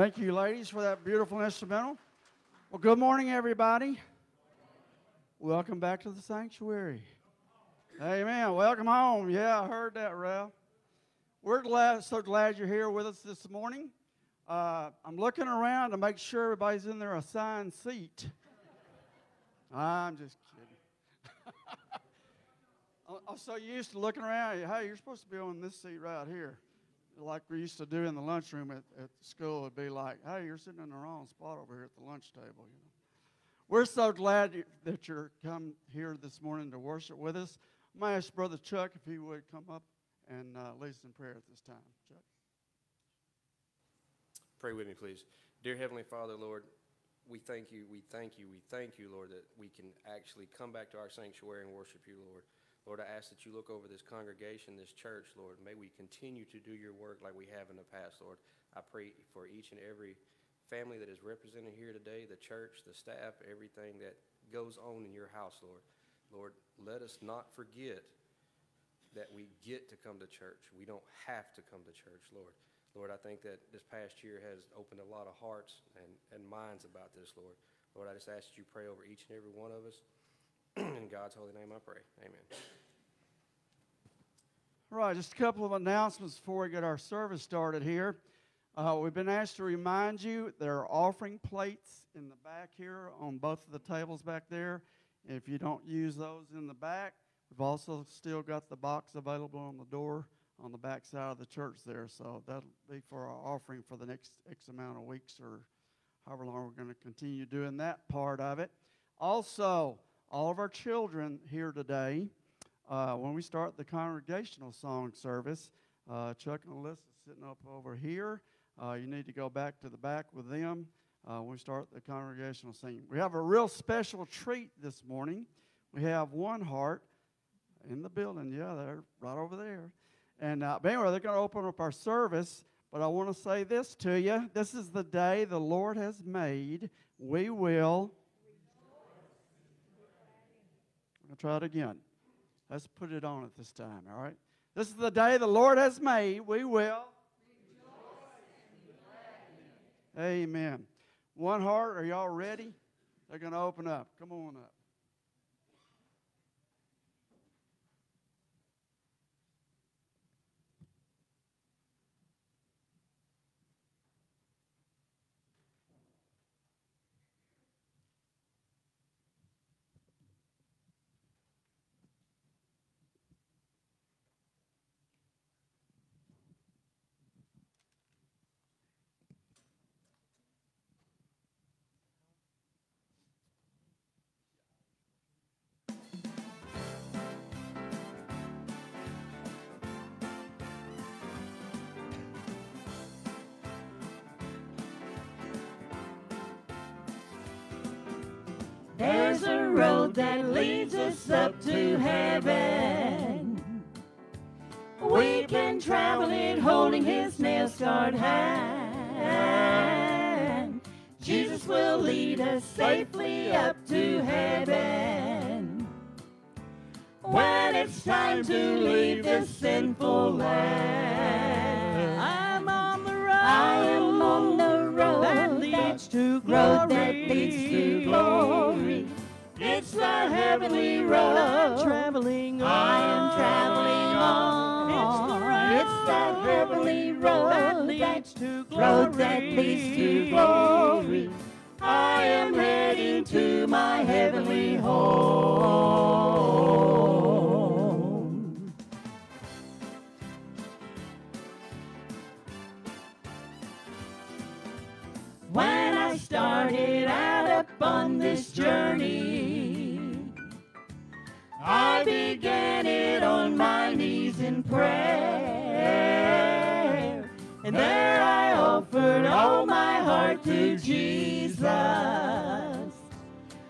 Thank you, ladies, for that beautiful instrumental. Well, good morning, everybody. Welcome back to the sanctuary. Amen. Welcome home. Yeah, I heard that, Ralph. We're glad, so glad you're here with us this morning. Uh, I'm looking around to make sure everybody's in their assigned seat. I'm just kidding. I'm so used to looking around. Hey, you're supposed to be on this seat right here like we used to do in the lunchroom at, at school, would be like, hey, you're sitting in the wrong spot over here at the lunch table. You know. We're so glad that you're come here this morning to worship with us. I'm going to ask Brother Chuck if he would come up and uh, lead us in prayer at this time. Chuck. Pray with me, please. Dear Heavenly Father, Lord, we thank you, we thank you, we thank you, Lord, that we can actually come back to our sanctuary and worship you, Lord. Lord, I ask that you look over this congregation, this church, Lord. May we continue to do your work like we have in the past, Lord. I pray for each and every family that is represented here today, the church, the staff, everything that goes on in your house, Lord. Lord, let us not forget that we get to come to church. We don't have to come to church, Lord. Lord, I think that this past year has opened a lot of hearts and, and minds about this, Lord. Lord, I just ask that you pray over each and every one of us. In God's holy name I pray. Amen. Right, just a couple of announcements before we get our service started here. Uh, we've been asked to remind you there are offering plates in the back here on both of the tables back there. If you don't use those in the back, we've also still got the box available on the door on the back side of the church there. So that'll be for our offering for the next X amount of weeks or however long we're going to continue doing that part of it. Also, all of our children here today, uh, when we start the congregational song service, uh, Chuck and Alyssa sitting up over here. Uh, you need to go back to the back with them uh, when we start the congregational singing. We have a real special treat this morning. We have one heart in the building. Yeah, they're right over there. And uh, anyway, they're going to open up our service. But I want to say this to you. This is the day the Lord has made. We will I'll try it again. Let's put it on at this time, all right? This is the day the Lord has made. We will. Amen. One heart, are y'all ready? They're going to open up. Come on up. Road that leads us up to heaven. We can travel it holding his nail-scarred hand. Jesus will lead us safely up to heaven. When it's time to leave this sinful land. I'm on the road. I am on the road that leads to glory. Road that leads to glory. It's the heavenly road traveling on. I am traveling on. It's the road. It's the heavenly road that leads to glory. Road that leads to glory. I am heading to my heavenly home. When I started out upon this journey, I began it on my knees in prayer. And there I offered all my heart to Jesus.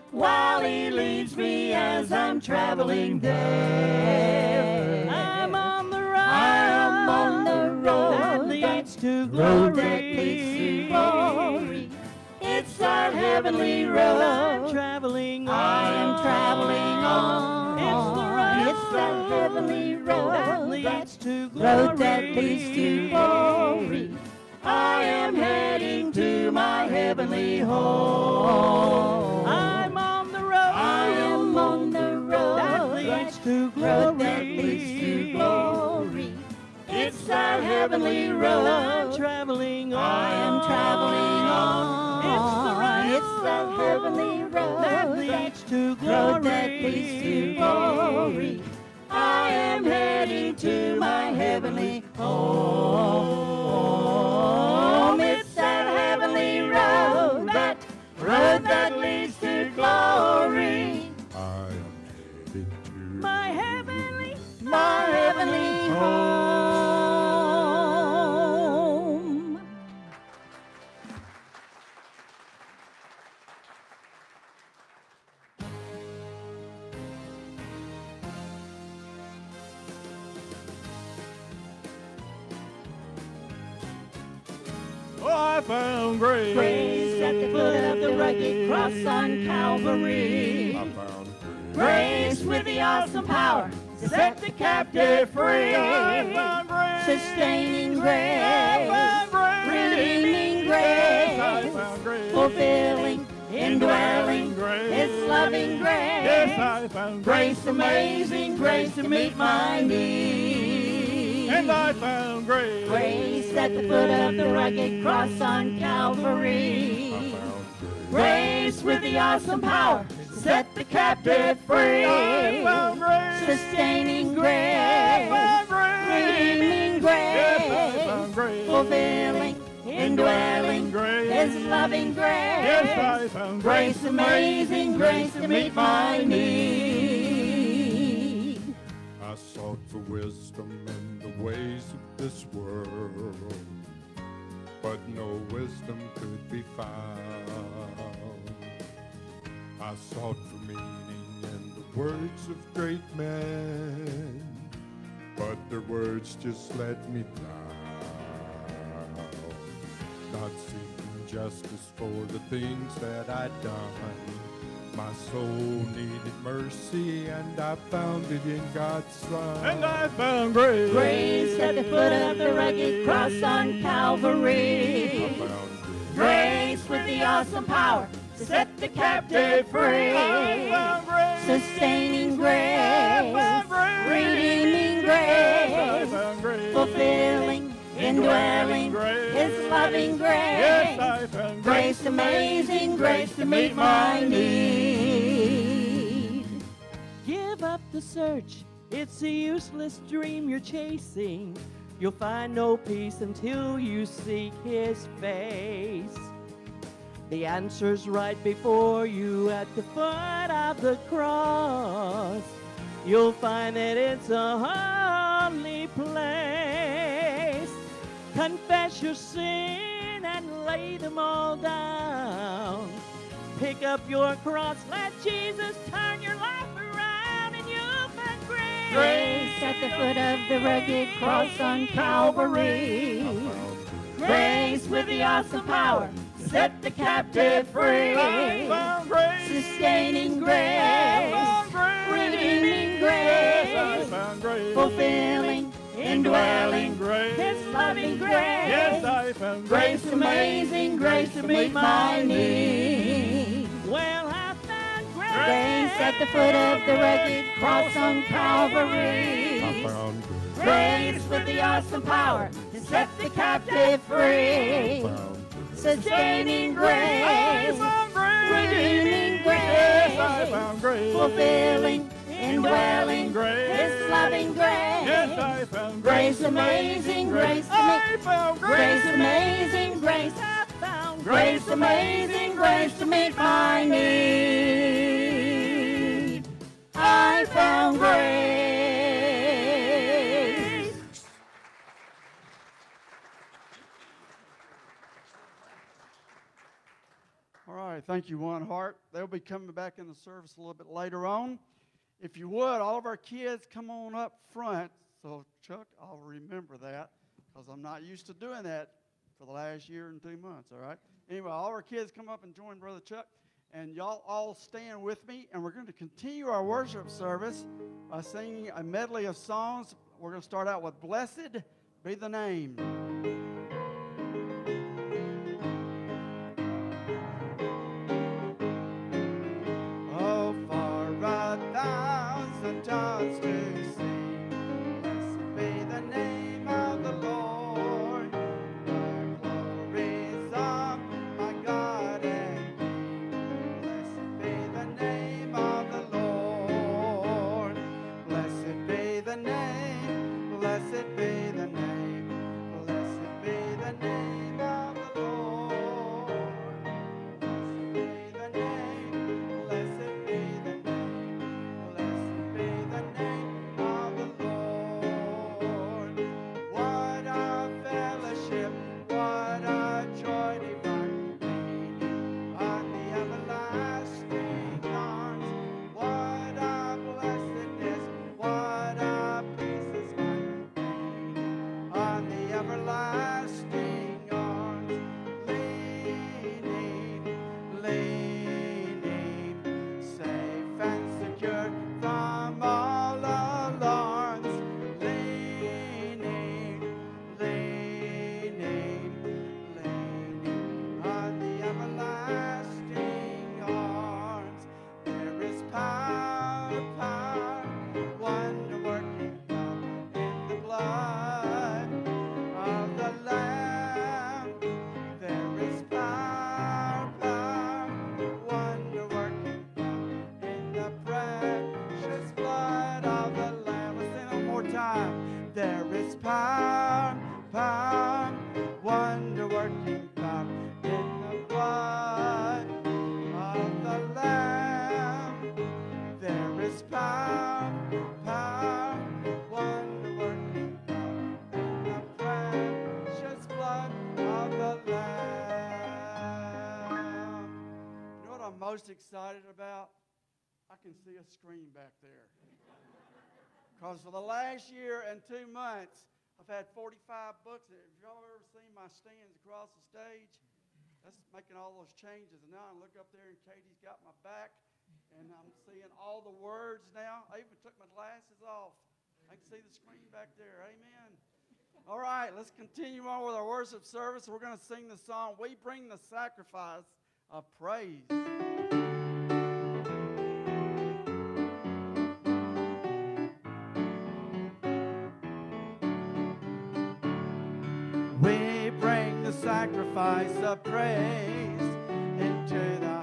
While he leads me as I'm traveling there. I'm on the road. I'm on the road that leads to glory. That leads to glory. It's that heavenly road I'm traveling on. I am traveling on. Heavenly road that leads to glory. Road that leads to glory. I am heading to my heavenly home. I'm on the road. I am on the road that leads to road glory. that leads to glory. It's that heavenly I'm road. traveling on. I am traveling on. It's the road. It's that heavenly that road. leads to glory. road that leads to glory. I am heading to my heavenly home. It's that heavenly road, that road that leads to glory. I am headed to My heavenly, My heavenly home. I found grace. Praise at the foot of the rugged cross on Calvary. I found grace. Grace with the awesome power to set the captive free. I found grace. Sustaining I grace, found grace. redeeming Yes, I found grace. fulfilling, indwelling, Grace. His loving grace. Yes, I found grace. Grace, amazing grace to meet my needs. And I found grace. Grace at the foot of the rugged cross on Calvary. Grace with the awesome power set the captive free. Sustaining grace, redeeming grace, fulfilling, indwelling, Grace. His loving grace. Grace, amazing grace to meet my need. I sought for wisdom and the ways of this world, but no wisdom could be found. I sought for meaning in the words of great men, but their words just let me down. Not seeking justice for the things that I'd done. My soul needed mercy, and I found it in God's Son. And I found grace. Grace at the foot of the rugged cross on I Calvary. found grace. Grace with the awesome power to set the captive free. I found grace. Sustaining I grace, found grace. redeeming Yes, I found grace. fulfilling, indwelling, Grace. His loving Yes, grace. I found grace. Grace, amazing grace to meet my need. Give up the search. It's a useless dream you're chasing. You'll find no peace until you seek His face. The answer's right before you at the foot of the cross. You'll find that it's a holy Confess your sin and lay them all down. Pick up your cross, let Jesus turn your life around, and you'll find grace. Grace at the foot of the rugged cross on Calvary. Grace with the awesome power set the captive free. Grace. Sustaining grace, redeeming grace, grace. fulfilling, indwelling, grace. His loving grace. Yes, I found grace. Grace, amazing grace to meet my need. Well, I found grace. Grace at the foot of the rugged cross on I Calvary. found grace. Grace with the awesome power to set the captive free. Found grace. Sustaining I grace, found grace. redeeming Yes, I found grace. fulfilling, indwelling, Grace. His loving grace. Yes. I found grace. Grace, amazing grace I found Grace, grace. amazing grace. I found Grace, amazing grace to meet my need. I found grace. All right, thank you, One Heart. They'll be coming back in the service a little bit later on. If you would, all of our kids come on up front. So, Chuck, I'll remember that because I'm not used to doing that for the last year and two months, all right? Anyway, all of our kids come up and join Brother Chuck. And y'all all stand with me, and we're going to continue our worship service by singing a medley of songs. We're going to start out with Blessed Be the Name. Can see a screen back there. Because for the last year and two months, I've had 45 books. If y'all ever seen my stands across the stage? That's making all those changes. And now I look up there and Katie's got my back, and I'm seeing all the words now. I even took my glasses off. I can see the screen back there. Amen. All right, let's continue on with our worship service. We're going to sing the song, We Bring the Sacrifice of Praise. Sacrifice of praise into the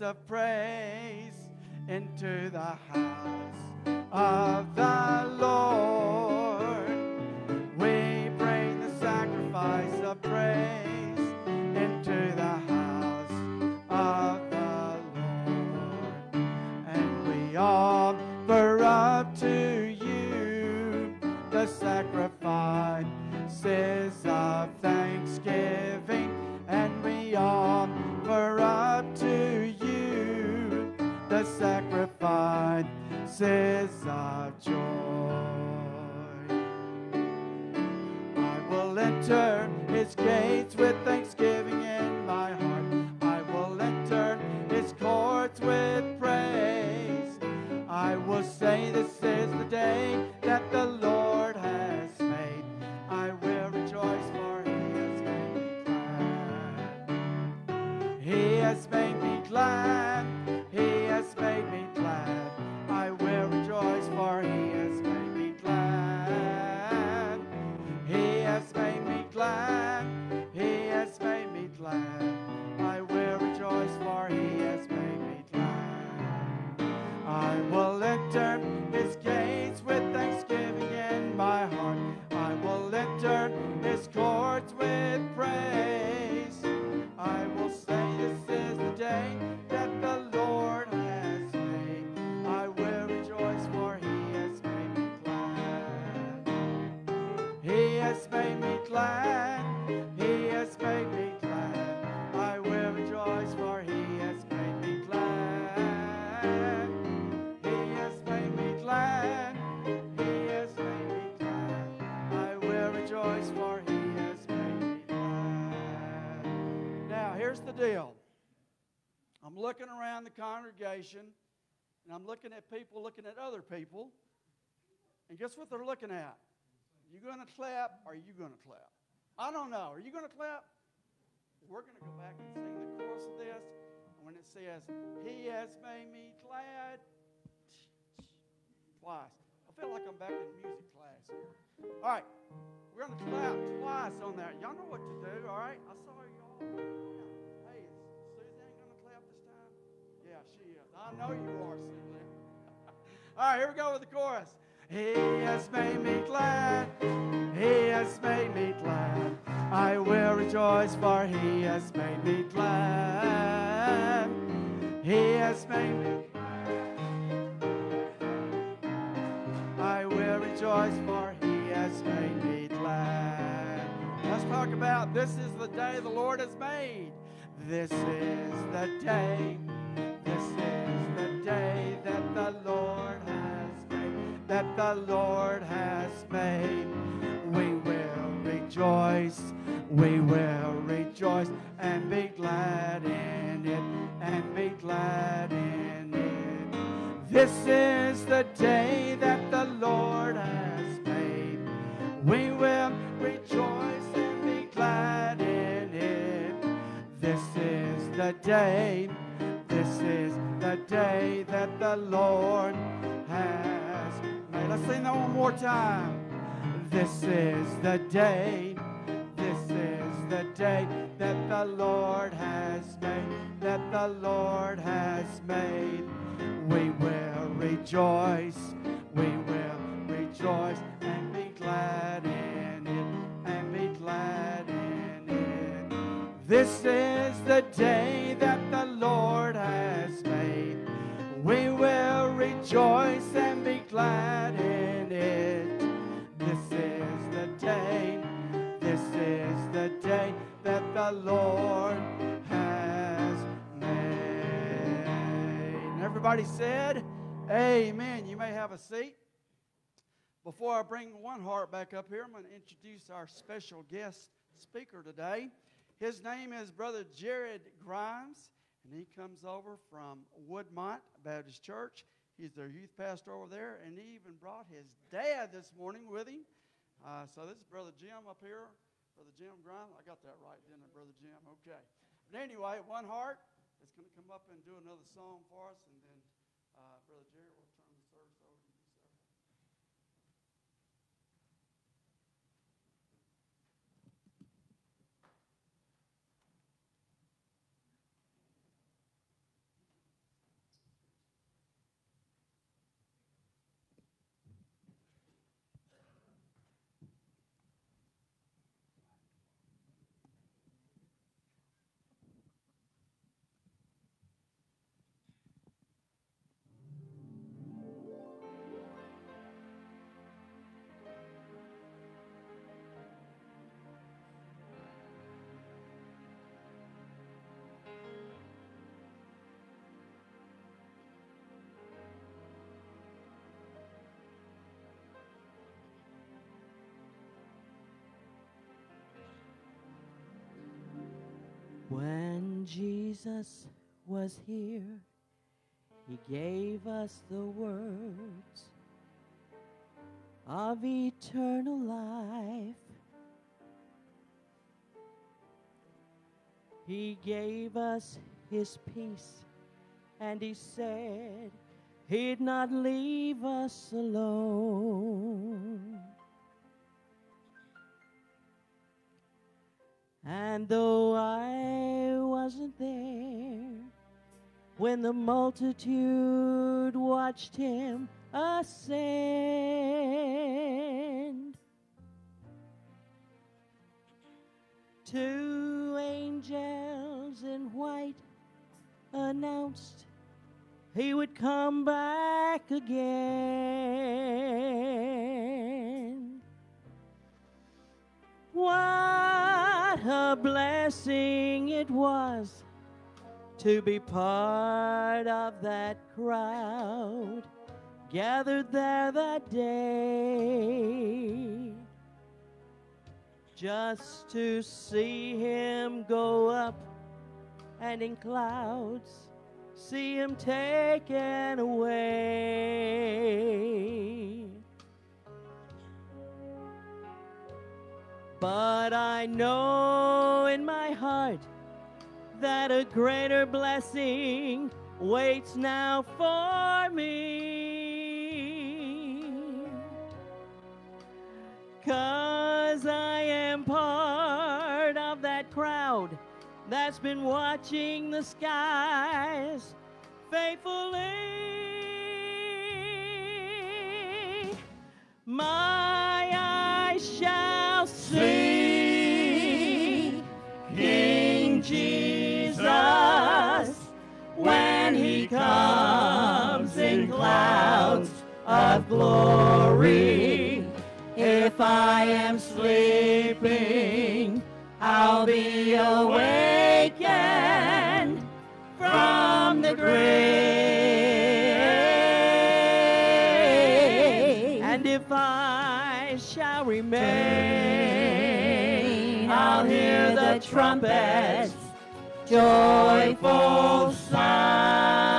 of praise into the house courts with praise. Deal. I'm looking around the congregation, and I'm looking at people looking at other people. And guess what they're looking at? You going to clap or are you going to clap? I don't know. Are you going to clap? We're going to go back and sing the chorus of this. And when it says, He has made me glad, twice. I feel like I'm back in music class here. All right. We're going to clap twice on that. Y'all know what to do, all right? I saw y'all. I know you are, all right, here we go with the chorus. He has made me glad. He has made me glad. I will rejoice, for he has made me glad. He has made me glad. I will rejoice, for he has made me glad. Let's talk about this is the day the Lord has made. This is the day. Day that the Lord has made. That the Lord has made. We will rejoice. We will rejoice and be glad in it. And be glad in it. This is the day that the Lord has made. We will rejoice and be glad in it. This is the day, this is the day that the Lord has made. Let's sing that one more time. This is the day, this is the day that the Lord has made, that the Lord has made. We will rejoice, we will rejoice and be glad in This is the day that the Lord has made. We will rejoice and be glad in it. This is the day, this is the day that the Lord has made. Everybody said, Amen. You may have a seat. Before I bring one heart back up here, I'm going to introduce our special guest speaker today. His name is Brother Jared Grimes, and he comes over from Woodmont Baptist Church. He's their youth pastor over there, and he even brought his dad this morning with him. Uh, so this is Brother Jim up here. Brother Jim Grimes. I got that right, didn't I, Brother Jim? Okay. But anyway, One Heart is going to come up and do another song for us, and then uh, Brother Jared When Jesus was here, he gave us the words of eternal life. He gave us his peace, and he said he'd not leave us alone. And though I wasn't there when the multitude watched him ascend, two angels in white announced he would come back again. What a blessing it was to be part of that crowd gathered there that day. Just to see him go up and in clouds see him taken away. But I know in my heart that a greater blessing waits now for me. Cause I am part of that crowd that's been watching the skies faithfully. My eyes shall see King Jesus when he comes in clouds of glory. If I am sleeping, I'll be awakened from the grave. Trumpets joyful sound.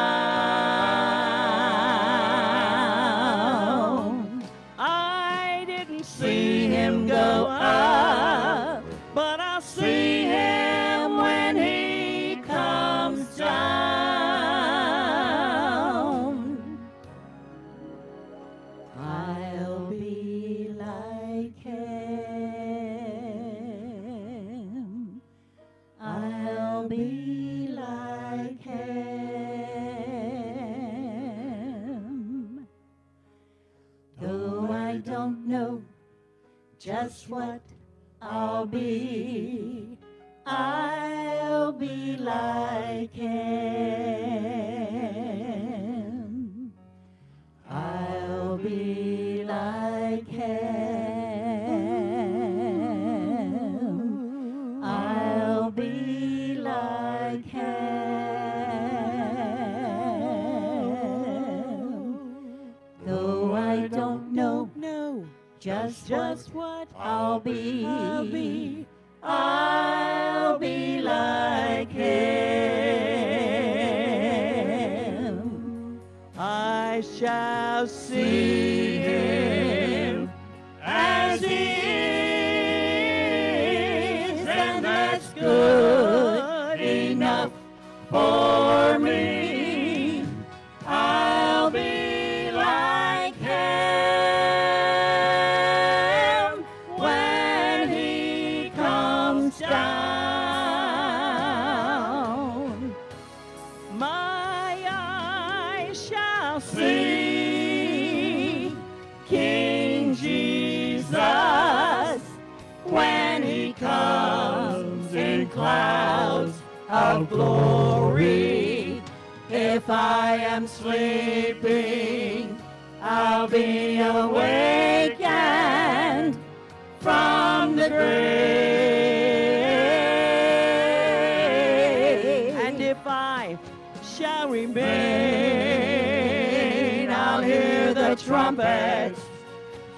Trumpets,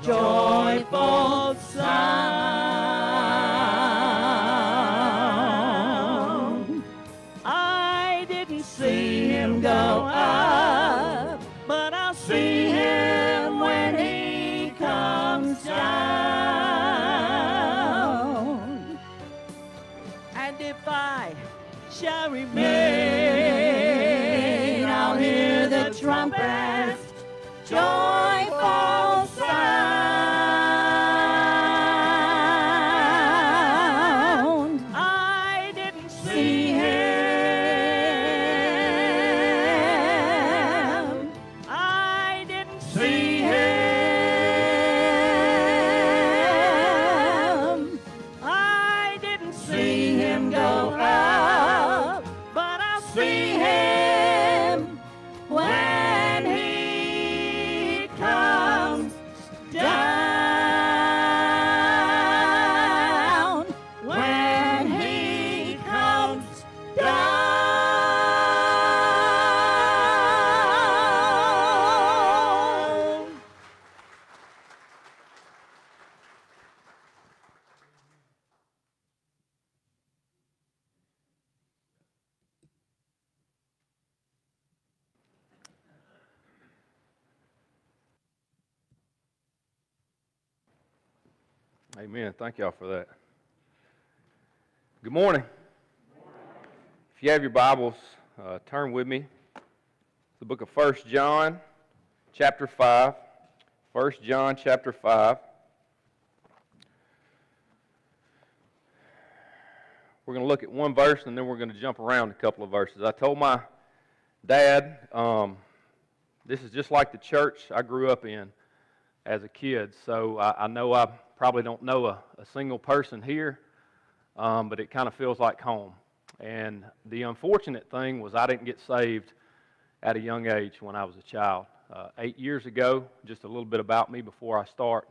joyful sound. Thank y'all for that. Good morning. If you have your Bibles, uh, turn with me. The book of 1 John, chapter 5. 1 John, chapter 5. We're going to look at one verse and then we're going to jump around a couple of verses. I told my dad, um, this is just like the church I grew up in as a kid. So I, I know I probably don't know a, a single person here, um, but it kind of feels like home. And the unfortunate thing was I didn't get saved at a young age when I was a child. Uh, eight years ago, just a little bit about me before I start.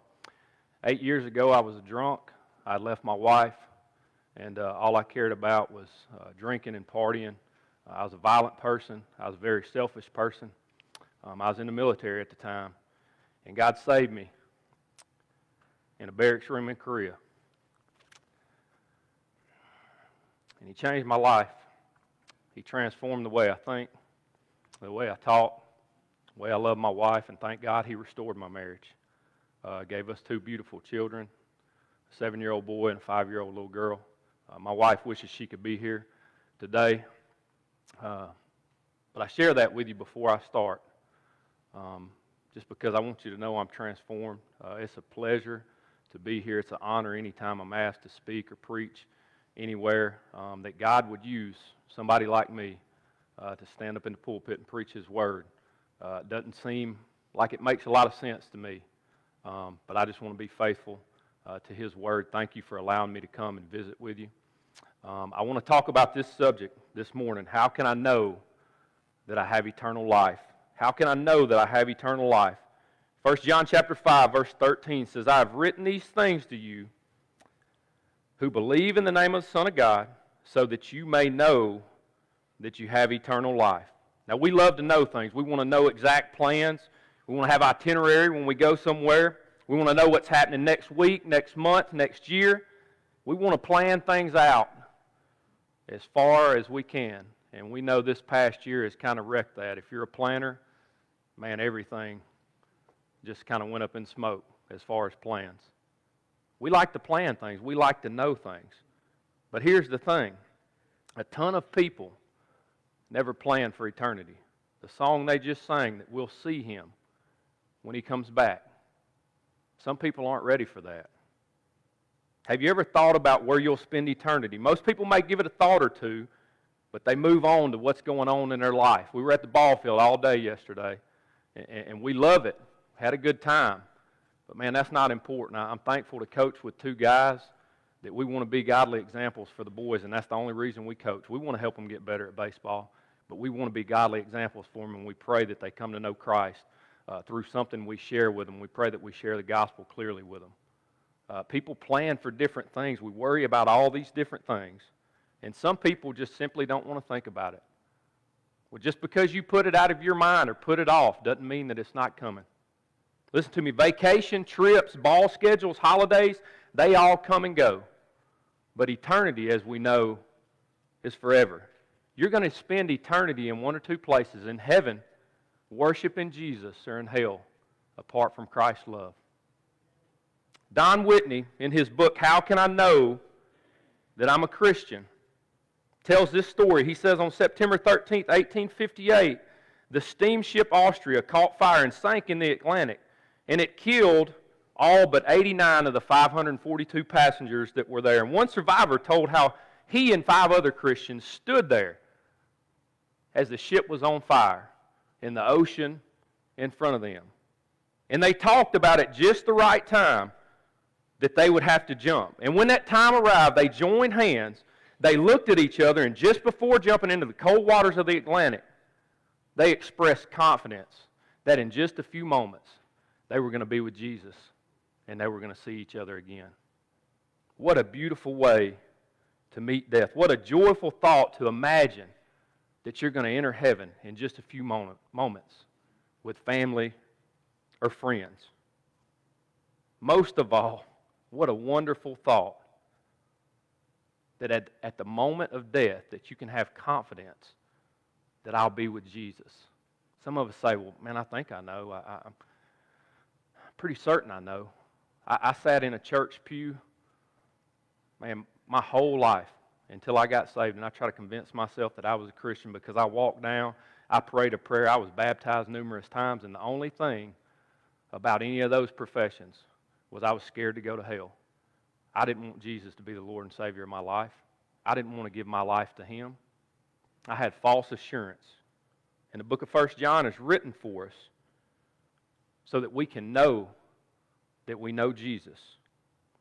Eight years ago, I was a drunk. I left my wife, and uh, all I cared about was uh, drinking and partying. I was a violent person. I was a very selfish person. Um, I was in the military at the time, and God saved me in a barracks room in Korea. And He changed my life. He transformed the way I think, the way I talk, the way I love my wife, and thank God He restored my marriage. Uh, gave us two beautiful children, a seven-year-old boy and a five-year-old little girl. Uh, my wife wishes she could be here today, uh, but I share that with you before I start, um, just because I want you to know I'm transformed. Uh, it's a pleasure to be here. It's an honor anytime I'm asked to speak or preach anywhere, um, that God would use somebody like me uh, to stand up in the pulpit and preach His Word. Uh, it doesn't seem like it makes a lot of sense to me, um, but I just want to be faithful uh, to His Word. Thank you for allowing me to come and visit with you. Um, I want to talk about this subject this morning. How can I know that I have eternal life? How can I know that I have eternal life? 1 John chapter 5 verse 13 says, I have written these things to you who believe in the name of the Son of God, so that you may know that you have eternal life. Now, we love to know things. We want to know exact plans. We want to have itinerary when we go somewhere. We want to know what's happening next week, next month, next year. We want to plan things out as far as we can. And we know this past year has kind of wrecked that. If you're a planner, man, everything just kind of went up in smoke as far as plans. We like to plan things, we like to know things. But here's the thing a ton of people never plan for eternity. The song they just sang that we'll see him when he comes back. Some people aren't ready for that. Have you ever thought about where you'll spend eternity? Most people may give it a thought or two, but they move on to what's going on in their life. We were at the ball field all day yesterday, and we love it. Had a good time. But man, that's not important. I'm thankful to coach with two guys that we want to be godly examples for the boys, and that's the only reason we coach. We want to help them get better at baseball, but we want to be godly examples for them, and we pray that they come to know Christ uh, through something we share with them. We pray that we share the gospel clearly with them. Uh, people plan for different things. We worry about all these different things, and some people just simply don't want to think about it. Well, just because you put it out of your mind or put it off doesn't mean that it's not coming. Listen to me vacation, trips, ball schedules, holidays, they all come and go. But eternity, as we know, is forever. You're going to spend eternity in one or two places in heaven, worshiping Jesus, or in hell, apart from Christ's love. Don Whitney, in his book, How Can I Know That I'm a Christian, tells this story. He says on September 13, 1858, the steamship Austria caught fire and sank in the Atlantic and it killed all but 89 of the 542 passengers that were there. And one survivor told how he and five other Christians stood there as the ship was on fire in the ocean in front of them. And they talked about at just the right time that they would have to jump. And when that time arrived, they joined hands. They looked at each other, and just before jumping into the cold waters of the Atlantic, they expressed confidence that in just a few moments they were going to be with Jesus and they were going to see each other again. What a beautiful way to meet death. What a joyful thought to imagine that you're going to enter heaven in just a few moment, moments with family or friends. Most of all, what a wonderful thought that at, at the moment of death that you can have confidence that I'll be with Jesus. Some of us say, well, man, I think I know. I, I, pretty certain I know. I, I sat in a church pew, man, my whole life until I got saved, and I tried to convince myself that I was a Christian because I walked down, I prayed a prayer, I was baptized numerous times, and the only thing about any of those professions was I was scared to go to hell. I didn't want Jesus to be the Lord and Savior of my life. I didn't want to give my life to Him. I had false assurance. And the book of First John is written for us so that we can know that we know Jesus.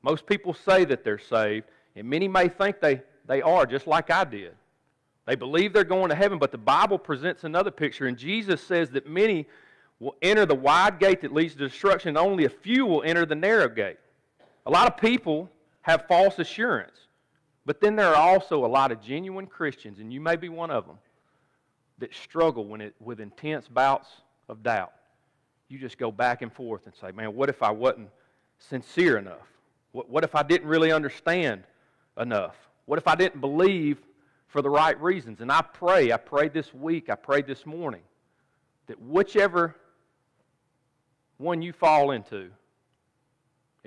Most people say that they're saved, and many may think they, they are, just like I did. They believe they're going to heaven, but the Bible presents another picture, and Jesus says that many will enter the wide gate that leads to destruction, and only a few will enter the narrow gate. A lot of people have false assurance, but then there are also a lot of genuine Christians, and you may be one of them, that struggle it, with intense bouts of doubt you just go back and forth and say, man, what if I wasn't sincere enough? What, what if I didn't really understand enough? What if I didn't believe for the right reasons? And I pray, I prayed this week, I prayed this morning, that whichever one you fall into,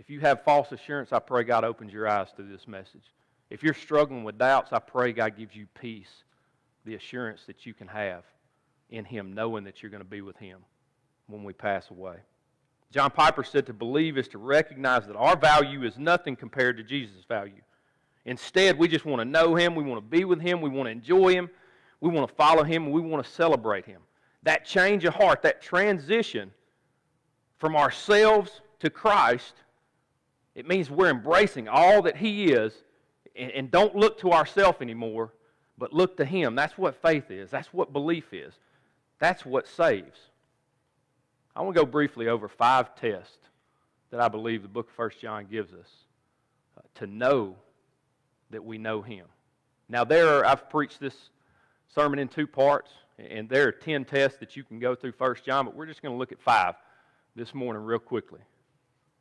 if you have false assurance, I pray God opens your eyes to this message. If you're struggling with doubts, I pray God gives you peace, the assurance that you can have in Him, knowing that you're going to be with Him when we pass away. John Piper said to believe is to recognize that our value is nothing compared to Jesus' value. Instead, we just want to know Him, we want to be with Him, we want to enjoy Him, we want to follow Him, and we want to celebrate Him. That change of heart, that transition from ourselves to Christ, it means we're embracing all that He is and, and don't look to ourselves anymore, but look to Him. That's what faith is, that's what belief is, that's what saves. I want to go briefly over five tests that I believe the book of 1 John gives us uh, to know that we know Him. Now, there are, I've preached this sermon in two parts, and there are 10 tests that you can go through 1 John, but we're just going to look at five this morning, real quickly.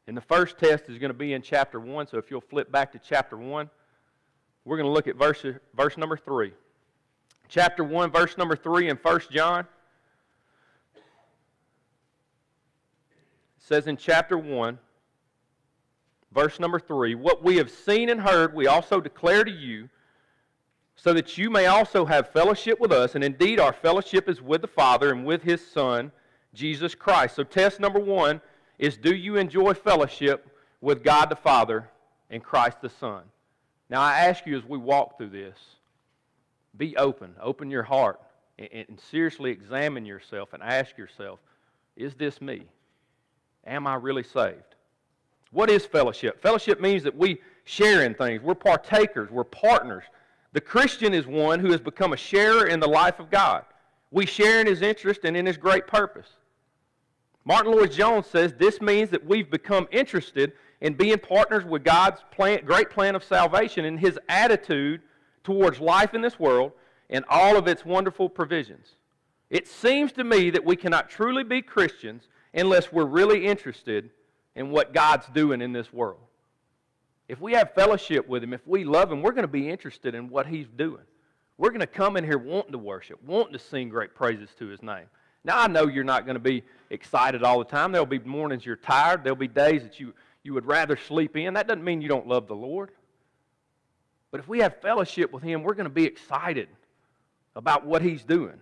And the first test is going to be in chapter 1, so if you'll flip back to chapter 1, we're going to look at verse, verse number 3. Chapter 1, verse number 3 in 1 John. It says in chapter 1, verse number 3 What we have seen and heard, we also declare to you, so that you may also have fellowship with us. And indeed, our fellowship is with the Father and with his Son, Jesus Christ. So, test number one is Do you enjoy fellowship with God the Father and Christ the Son? Now, I ask you as we walk through this, be open, open your heart, and, and seriously examine yourself and ask yourself, Is this me? Am I really saved? What is fellowship? Fellowship means that we share in things. We're partakers. We're partners. The Christian is one who has become a sharer in the life of God. We share in his interest and in his great purpose. Martyn Lloyd-Jones says this means that we've become interested in being partners with God's plan, great plan of salvation and his attitude towards life in this world and all of its wonderful provisions. It seems to me that we cannot truly be Christians unless we're really interested in what God's doing in this world. If we have fellowship with Him, if we love Him, we're going to be interested in what He's doing. We're going to come in here wanting to worship, wanting to sing great praises to His name. Now, I know you're not going to be excited all the time. There'll be mornings you're tired. There'll be days that you, you would rather sleep in. That doesn't mean you don't love the Lord. But if we have fellowship with Him, we're going to be excited about what He's doing.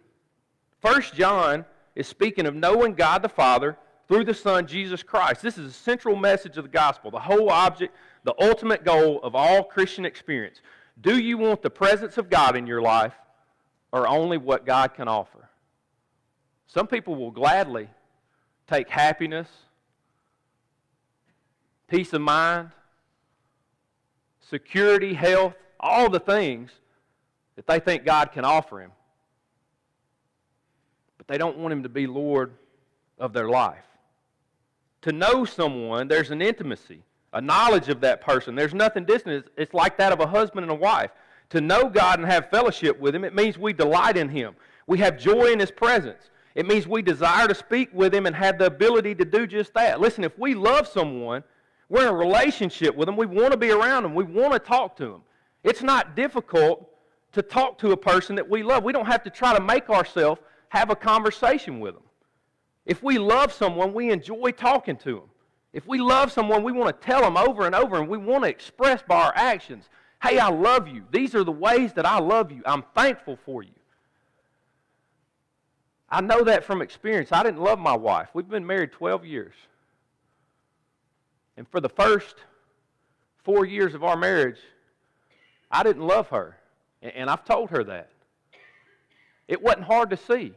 First John is speaking of knowing God the Father through the Son, Jesus Christ. This is a central message of the gospel, the whole object, the ultimate goal of all Christian experience. Do you want the presence of God in your life or only what God can offer? Some people will gladly take happiness, peace of mind, security, health, all the things that they think God can offer him but they don't want him to be Lord of their life. To know someone, there's an intimacy, a knowledge of that person. There's nothing distant. It's, it's like that of a husband and a wife. To know God and have fellowship with him, it means we delight in him. We have joy in his presence. It means we desire to speak with him and have the ability to do just that. Listen, if we love someone, we're in a relationship with them. We want to be around them. We want to talk to them. It's not difficult to talk to a person that we love. We don't have to try to make ourselves have a conversation with them. If we love someone, we enjoy talking to them. If we love someone, we want to tell them over and over, and we want to express by our actions, hey, I love you. These are the ways that I love you. I'm thankful for you. I know that from experience. I didn't love my wife. We've been married 12 years. And for the first four years of our marriage, I didn't love her. And I've told her that. It wasn't hard to see.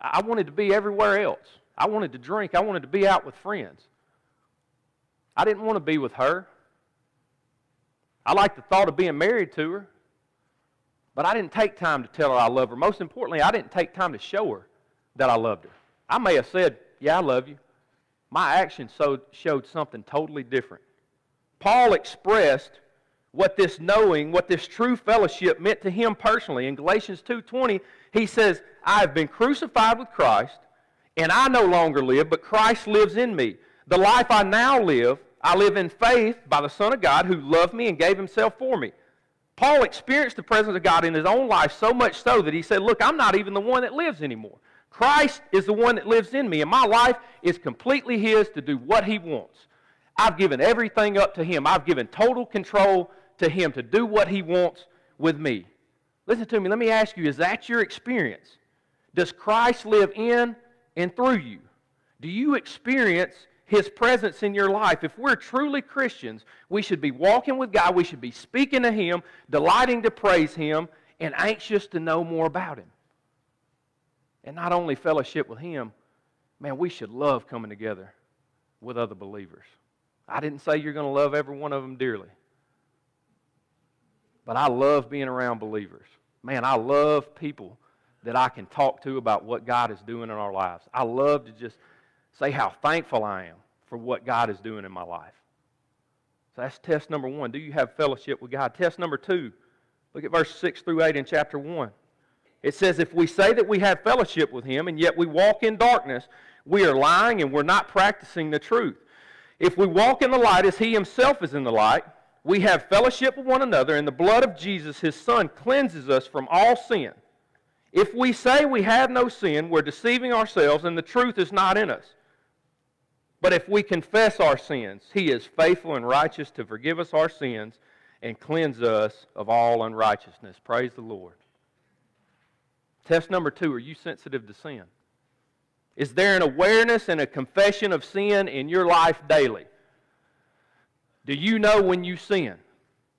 I wanted to be everywhere else. I wanted to drink. I wanted to be out with friends. I didn't want to be with her. I liked the thought of being married to her, but I didn't take time to tell her I love her. Most importantly, I didn't take time to show her that I loved her. I may have said, Yeah, I love you. My actions showed something totally different. Paul expressed what this knowing, what this true fellowship meant to him personally. In Galatians 2:20, he says, "I have been crucified with Christ, and I no longer live, but Christ lives in me. The life I now live, I live in faith by the Son of God who loved me and gave himself for me." Paul experienced the presence of God in his own life so much so that he said, "Look, I'm not even the one that lives anymore. Christ is the one that lives in me, and my life is completely his to do what he wants." I've given everything up to Him. I've given total control to Him to do what He wants with me. Listen to me. Let me ask you is that your experience? Does Christ live in and through you? Do you experience His presence in your life. If we're truly Christians, we should be walking with God. We should be speaking to Him, delighting to praise Him, and anxious to know more about Him. And not only fellowship with Him, man, we should love coming together with other believers. I didn't say you're going to love every one of them dearly, but I love being around believers. Man, I love people that I can talk to about what God is doing in our lives. I love to just say how thankful I am for what God is doing in my life. So that's test number one. Do you have fellowship with God? Test number two. Look at verse 6 through 8 in chapter 1. It says, If we say that we have fellowship with Him and yet we walk in darkness, we are lying and we're not practicing the truth. If we walk in the light as He Himself is in the light, we have fellowship with one another, and the blood of Jesus, His Son, cleanses us from all sin. If we say we have no sin, we're deceiving ourselves, and the truth is not in us. But if we confess our sins, He is faithful and righteous to forgive us our sins and cleanse us of all unrighteousness. Praise the Lord. Test number two Are you sensitive to sin? Is there an awareness and a confession of sin in your life daily? Do you know when you sin?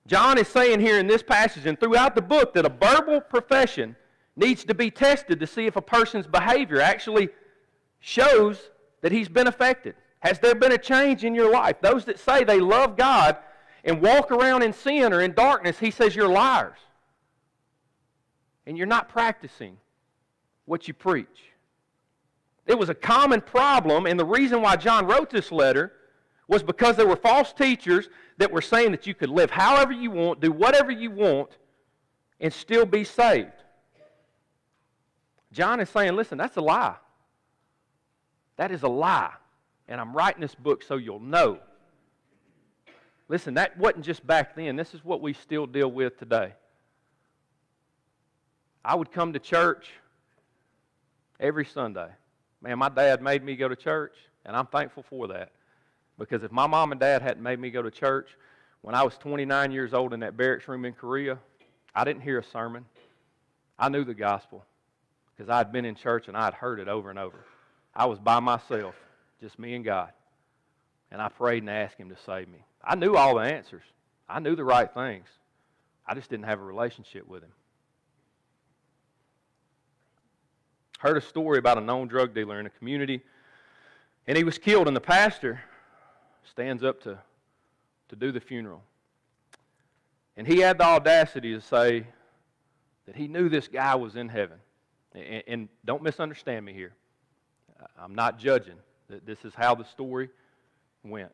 John is saying here in this passage and throughout the book that a verbal profession needs to be tested to see if a person's behavior actually shows that he's been affected. Has there been a change in your life? Those that say they love God and walk around in sin or in darkness, he says you're liars. And you're not practicing what you preach. It was a common problem, and the reason why John wrote this letter was because there were false teachers that were saying that you could live however you want, do whatever you want, and still be saved. John is saying, listen, that's a lie. That is a lie. And I'm writing this book so you'll know. Listen, that wasn't just back then. This is what we still deal with today. I would come to church every Sunday. Man, my dad made me go to church, and I'm thankful for that. Because if my mom and dad hadn't made me go to church when I was 29 years old in that barracks room in Korea, I didn't hear a sermon. I knew the gospel because I had been in church and I had heard it over and over. I was by myself, just me and God. And I prayed and asked Him to save me. I knew all the answers, I knew the right things. I just didn't have a relationship with Him. Heard a story about a known drug dealer in a community, and he was killed, and the pastor stands up to, to do the funeral. And he had the audacity to say that he knew this guy was in heaven. And, and don't misunderstand me here. I'm not judging. That this is how the story went.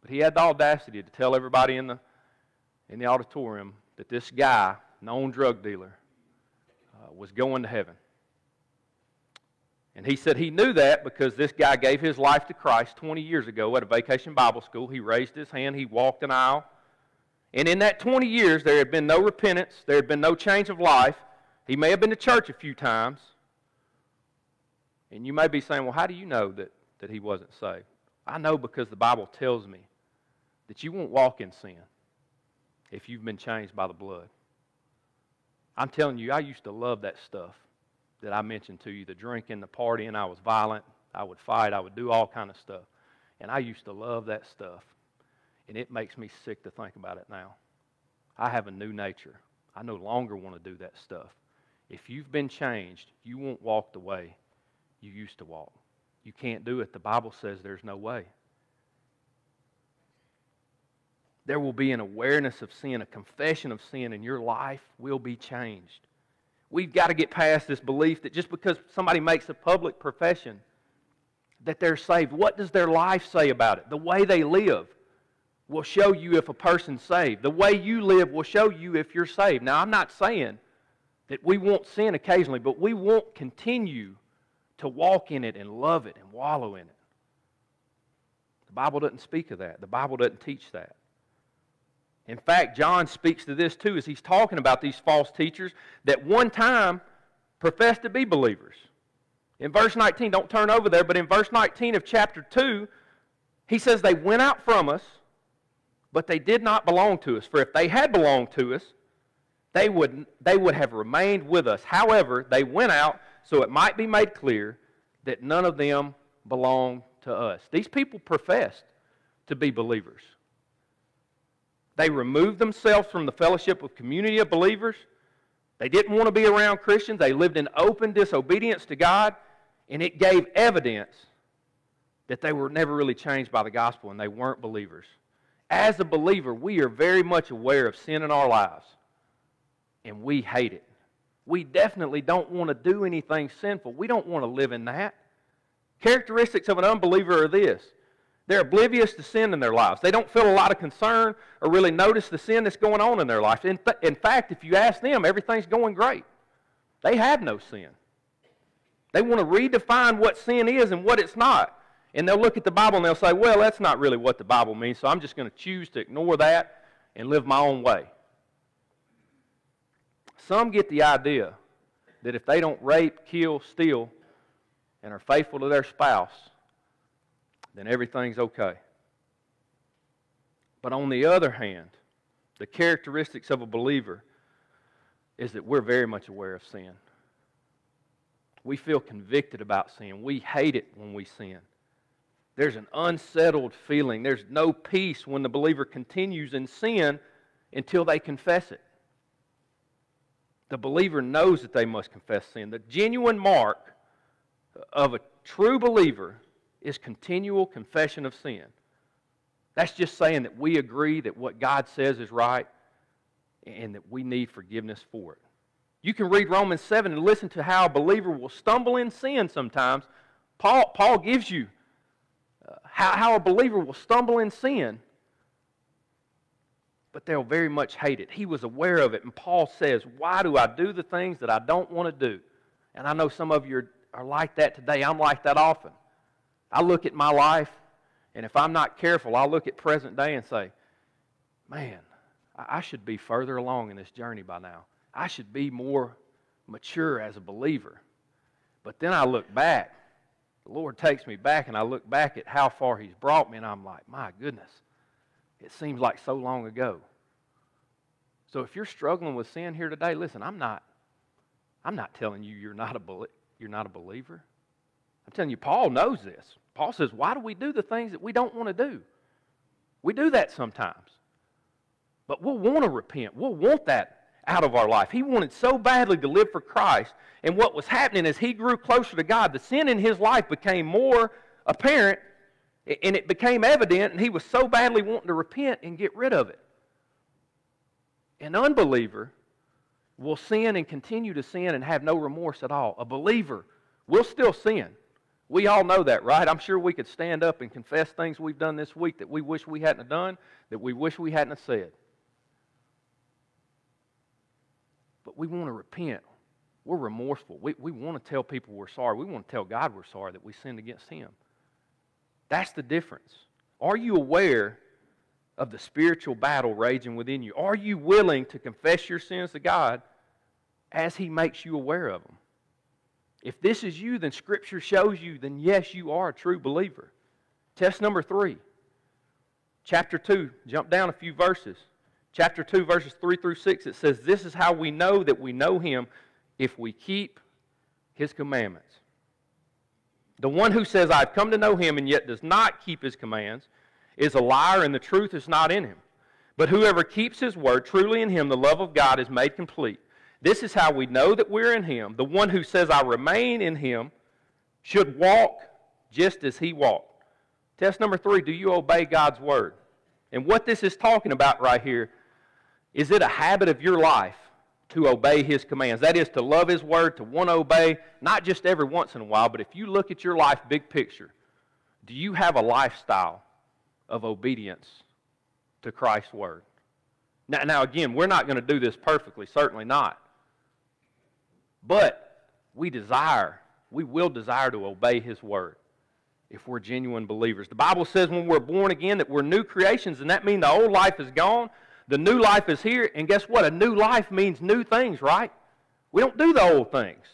But he had the audacity to tell everybody in the, in the auditorium that this guy, known drug dealer, uh, was going to heaven. And he said he knew that because this guy gave his life to Christ 20 years ago at a vacation Bible school. He raised his hand, he walked an aisle. And in that 20 years, there had been no repentance, there had been no change of life. He may have been to church a few times. And you may be saying, well, how do you know that, that he wasn't saved? I know because the Bible tells me that you won't walk in sin if you've been changed by the blood. I'm telling you, I used to love that stuff that I mentioned to you the drinking, the partying. I was violent. I would fight. I would do all kind of stuff. And I used to love that stuff. And it makes me sick to think about it now. I have a new nature. I no longer want to do that stuff. If you've been changed, you won't walk the way you used to walk. You can't do it. The Bible says there's no way. There will be an awareness of sin, a confession of sin, and your life will be changed. We've got to get past this belief that just because somebody makes a public profession that they're saved, what does their life say about it? The way they live will show you if a person's saved. The way you live will show you if you're saved. Now, I'm not saying that we won't sin occasionally, but we won't continue to walk in it and love it and wallow in it. The Bible doesn't speak of that. The Bible doesn't teach that. In fact, John speaks to this too as he's talking about these false teachers that one time professed to be believers. In verse 19, don't turn over there, but in verse 19 of chapter 2, he says, They went out from us, but they did not belong to us. For if they had belonged to us, they would, they would have remained with us. However, they went out so it might be made clear that none of them belong to us. These people professed to be believers. They removed themselves from the fellowship of community of believers. They didn't want to be around Christians. They lived in open disobedience to God, and it gave evidence that they were never really changed by the gospel and they weren't believers. As a believer, we are very much aware of sin in our lives, and we hate it. We definitely don't want to do anything sinful. We don't want to live in that. Characteristics of an unbeliever are this they're oblivious to sin in their lives. They don't feel a lot of concern or really notice the sin that's going on in their life. In, th- in fact, if you ask them, everything's going great. They have no sin. They want to redefine what sin is and what it's not. And they'll look at the Bible and they'll say, well, that's not really what the Bible means, so I'm just going to choose to ignore that and live my own way. Some get the idea that if they don't rape, kill, steal, and are faithful to their spouse, then everything's okay. But on the other hand, the characteristics of a believer is that we're very much aware of sin. We feel convicted about sin. We hate it when we sin. There's an unsettled feeling. There's no peace when the believer continues in sin until they confess it. The believer knows that they must confess sin. The genuine mark of a true believer is continual confession of sin. That's just saying that we agree that what God says is right and that we need forgiveness for it. You can read Romans 7 and listen to how a believer will stumble in sin sometimes. Paul, Paul gives you uh, how, how a believer will stumble in sin, but they'll very much hate it. He was aware of it, and Paul says, Why do I do the things that I don't want to do? And I know some of you are, like that today. I'm like that often. I look at my life, and if I'm not careful, I'll look at present day and say, man, I should be further along in this journey by now. I should be more mature as a believer. But then I look back. The Lord takes me back, and I look back at how far He's brought me, and I'm like, my goodness, it seems like so long ago. So if you're struggling with sin here today, listen, I'm not, I'm not telling you you're not a, you're not a believer. I'm telling you, Paul knows this. Paul says, Why do we do the things that we don't want to do? We do that sometimes. But we'll want to repent. We'll want that out of our life. He wanted so badly to live for Christ. And what was happening as he grew closer to God, the sin in his life became more apparent and it became evident, and he was so badly wanting to repent and get rid of it. An unbeliever will sin and continue to sin and have no remorse at all. A believer will still sin. We all know that, right? I'm sure we could stand up and confess things we've done this week that we wish we hadn't done, that we wish we hadn't said. But we want to repent. We're remorseful. We, we want to tell people we're sorry. We want to tell God we're sorry that we sinned against Him. That's the difference. Are you aware of the spiritual battle raging within you? Are you willing to confess your sins to God as He makes you aware of them? If this is you, then Scripture shows you, then yes, you are a true believer. Test number three, chapter 2, jump down a few verses. Chapter 2, verses 3 through 6, it says, This is how we know that we know Him if we keep His commandments. The one who says, I've come to know Him and yet does not keep His commands is a liar and the truth is not in him. But whoever keeps His word, truly in Him, the love of God is made complete. This is how we know that we're in Him. The one who says, I remain in Him, should walk just as He walked. Test number three do you obey God's word? And what this is talking about right here is it a habit of your life to obey His commands? That is, to love His word, to want to obey, not just every once in a while, but if you look at your life big picture, do you have a lifestyle of obedience to Christ's word? Now, now again, we're not going to do this perfectly, certainly not. But we desire, we will desire to obey His word if we're genuine believers. The Bible says when we're born again that we're new creations, and that means the old life is gone, the new life is here, and guess what? A new life means new things, right? We don't do the old things.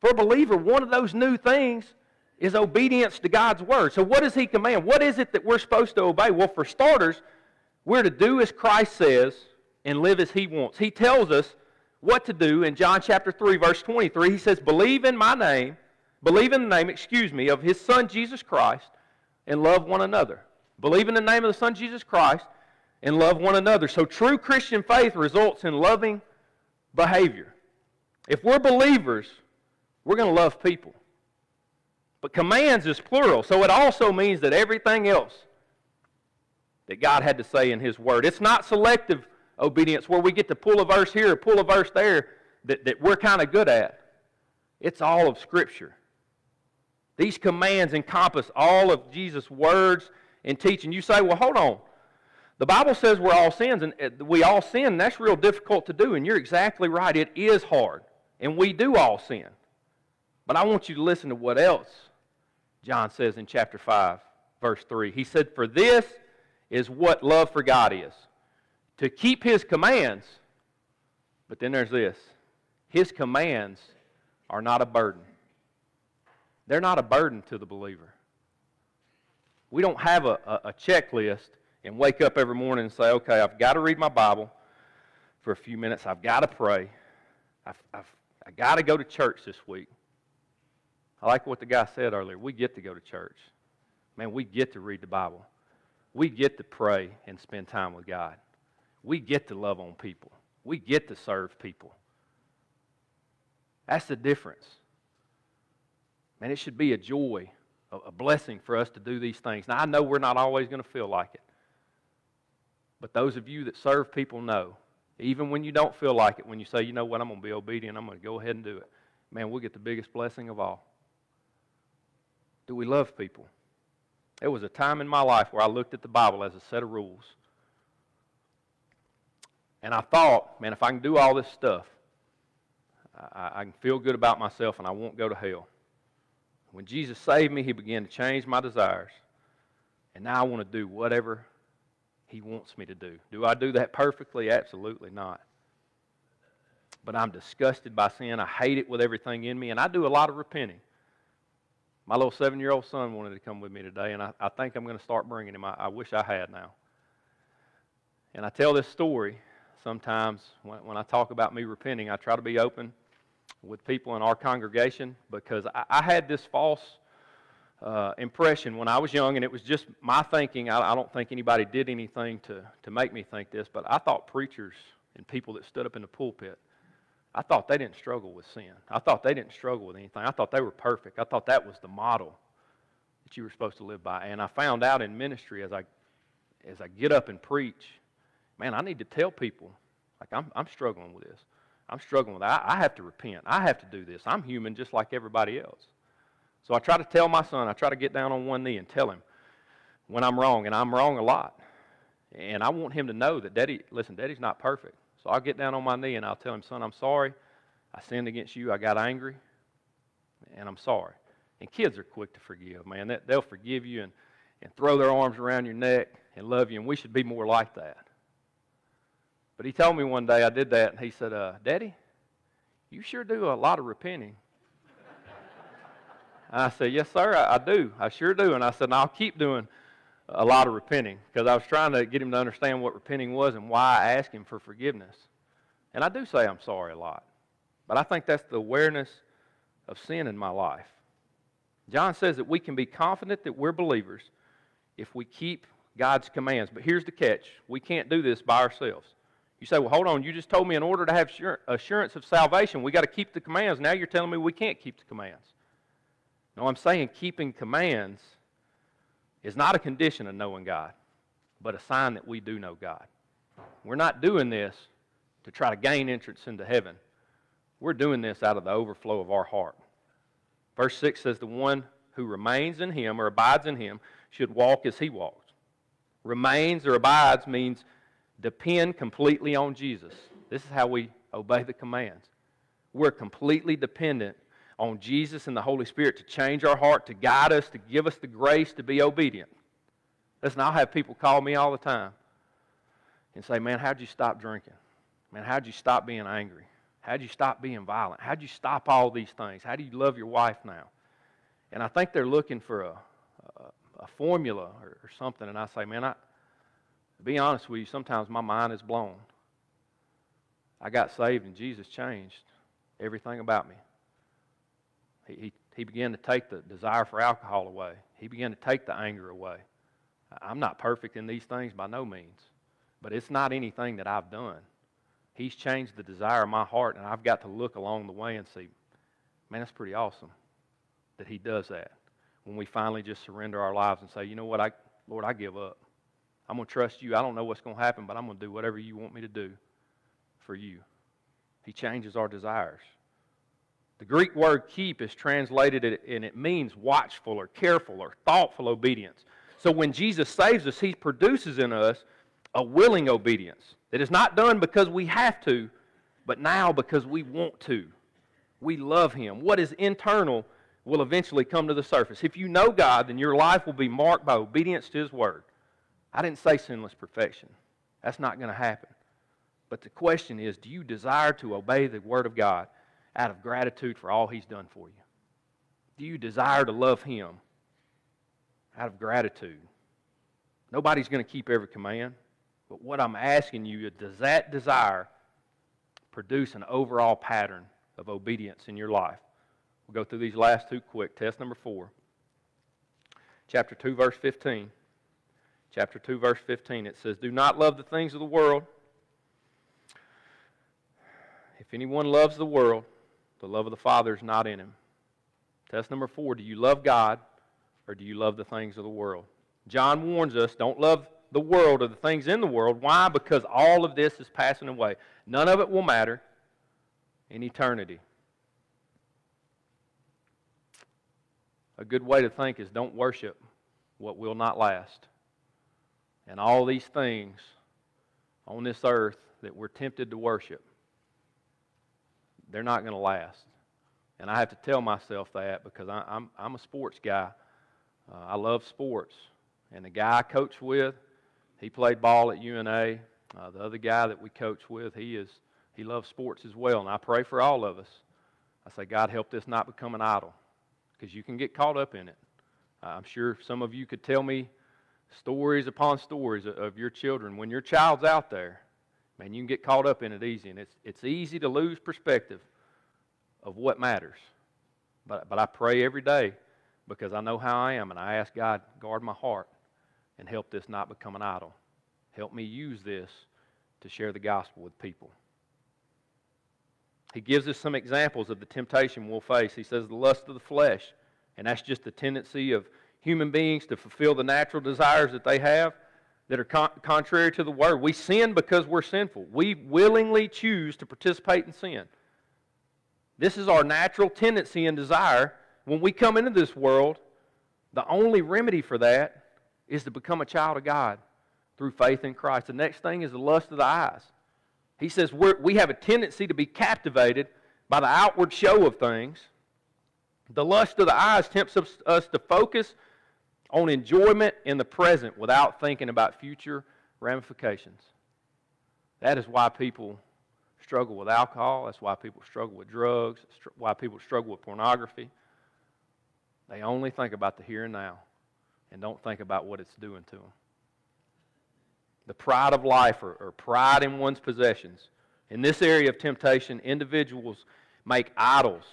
For a believer, one of those new things is obedience to God's word. So, what does He command? What is it that we're supposed to obey? Well, for starters, we're to do as Christ says and live as He wants. He tells us what to do in John chapter 3, verse 23. He says, Believe in my name, Believe in the name, excuse me, of his son Jesus Christ and love one another. Believe in the name of the son Jesus Christ and love one another. So true Christian faith results in loving behavior. If we're believers, we're going to love people. But commands is plural, so it also means that everything else that God had to say in His Word. It's not selective obedience where we get to pull a verse here or pull a verse there that, that we're kind of good at. It's all of Scripture. These commands encompass all of Jesus' words and teaching. You say, well, hold on. The Bible says we're all sins, and uh, we all sin, and that's real difficult to do. And you're exactly right. It is hard, and we do all sin. But I want you to listen to what else John says in chapter 5, verse 3. He said, For this is what love for God is to keep His commands. But then there's this His commands are not a burden. They're not a burden to the believer. We don't have a, a, a checklist and wake up every morning and say, okay, I've got to read my Bible for a few minutes. I've got to pray. I've, I've, I've got to go to church this week. I like what the guy said earlier. We get to go to church. Man, we get to read the Bible. We get to pray and spend time with God. We get to love on people. We get to serve people. That's the difference. Man, it should be a joy, a blessing for us to do these things. Now, I know we're not always going to feel like it. But those of you that serve people know, even when you don't feel like it, when you say, you know what, I'm going to be obedient, I'm going to go ahead and do it, man, we'll get the biggest blessing of all. Do we love people? There was a time in my life where I looked at the Bible as a set of rules. And I thought, man, if I can do all this stuff, I, I, can feel good about myself and I won't go to hell. When Jesus saved me, He began to change my desires. And now I want to do whatever He wants me to do. Do I do that perfectly? Absolutely not. But I'm disgusted by sin. I hate it with everything in me, and I do a lot of repenting. My little seven year old son wanted to come with me today, and I, I think I'm going to start bringing him. I, I, wish I had now. And I tell this story sometimes when, when I talk about me repenting. I try to be open with people in our congregation because I, I had this false uh, impression when I was young, and it was just my thinking. I, I don't think anybody did anything to, to make me think this, but I thought preachers and people that stood up in the pulpit I thought they didn't struggle with sin. I thought they didn't struggle with anything. I thought they were perfect. I thought that was the model that you were supposed to live by. And I found out in ministry as I as I get up and preach, man, I need to tell people like I'm I'm struggling with this. I'm struggling with that. I, I have to repent. I have to do this. I'm human just like everybody else. So I try to tell my son, I try to get down on one knee and tell him when I'm wrong, and I'm wrong a lot. And I want him to know that daddy, listen, daddy's not perfect. So I'll get down on my knee and I'll tell him, Son, I'm sorry. I sinned against you. I got angry, and I'm sorry. And kids are quick to forgive, man. They'll forgive you and, and throw their arms around your neck and love you, and we should be more like that. But he told me one day I did that, and he said, uh, Daddy, you sure do a lot of repenting. I said, Yes, sir, I, I, do. I sure do. And I said, I'll keep doing a lot of repenting because I was trying to get him to understand what repenting was and why I asked him for forgiveness. And I do say I'm sorry a lot, but I think that's the awareness of sin in my life. John says that we can be confident that we're believers if we keep God's commands. But here's the catch we can't do this by ourselves. You say, well, hold on, you just told me in order to have assurance of salvation, we got to keep the commands. Now you're telling me we can't keep the commands. No, I'm saying keeping commands is not a condition of knowing God, but a sign that we do know God. We're not doing this to try to gain entrance into heaven. We're doing this out of the overflow of our heart. Verse 6 says, The one who remains in him or abides in him should walk as he walks. Remains or abides means depend completely on Jesus. This is how we obey the commands. We're completely dependent on Jesus and the Holy Spirit to change our heart, to guide us, to give us the grace to be obedient. Listen, I'll have people call me all the time and say, Man, how'd you stop drinking? Man, how'd you stop being angry? How'd you stop being violent? How'd you stop all these things? How do you love your wife now? And I think they're looking for a, a, a formula or, or, something. And I say, Man, I, to be honest with you, sometimes my mind is blown. I got saved and Jesus changed everything about me. He, he, began to take the desire for alcohol away. He began to take the anger away. I'm not perfect in these things by no means, but it's not anything that I've done. He's changed the desire of my heart, and I've got to look along the way and see, man, that's pretty awesome that He does that. When we finally just surrender our lives and say, you know what, I, Lord, I give up. I'm going to trust you. I don't know what's going to happen, but I'm going to do whatever you want me to do for you. He changes our desires. The Greek word keep is translated and it means watchful or careful or thoughtful obedience. So when Jesus saves us, he produces in us a willing obedience that is not done because we have to, but now because we want to. We love him. What is internal will eventually come to the surface. If you know God, then your life will be marked by obedience to his word. I didn't say sinless perfection. That's not going to happen. But the question is do you desire to obey the Word of God out of gratitude for all He's done for you? Do you desire to love Him out of gratitude? Nobody's going to keep every command. But what I'm asking you is does that desire produce an overall pattern of obedience in your life? We'll go through these last two quick. Test number four. Chapter 2, verse 15. Chapter 2, verse 15. It says, Do not love the things of the world if anyone loves the world, the love of the Father is not in him. Test number four do you love God or do you love the things of the world? John warns us don't love the world or the things in the world. Why? Because all of this is passing away. None of it will matter in eternity. A good way to think is don't worship what will not last. And all these things on this earth that we're tempted to worship they're not going to last. And I have to tell myself that because I, am I'm, I'm a sports guy. Uh, I love sports. And the guy I coach with, he played ball at UNA. Uh, the other guy that we coach with, he is he loves sports as well. And I pray for all of us. I say, God, help this not become an idol, because you can get caught up in it. I'm sure some of you could tell me stories upon stories of your children. When your child's out there, Man, you can get caught up in it easy, and it's, it's easy to lose perspective of what matters. But, but I pray every day because I know how I am, and I ask God, guard my heart and help this not become an idol. Help me use this to share the gospel with people. He gives us some examples of the temptation we'll face. He says the lust of the flesh, and that's just the tendency of human beings to fulfill the natural desires that they have that are con- contrary to the word. We sin because we're sinful. We willingly choose to participate in sin. This is our natural tendency and desire. When we come into this world, the only remedy for that is to become a child of God through faith in Christ. The next thing is the lust of the eyes. He says we have a tendency to be captivated by the outward show of things. The lust of the eyes tempts us, us to focus on enjoyment in the present without thinking about future ramifications. That is why people struggle with alcohol. That's why people struggle with drugs. why people struggle with pornography. They only think about the here and now and don't think about what it's doing to them. The pride of life or, or pride in one's possessions. In this area of temptation, individuals make idols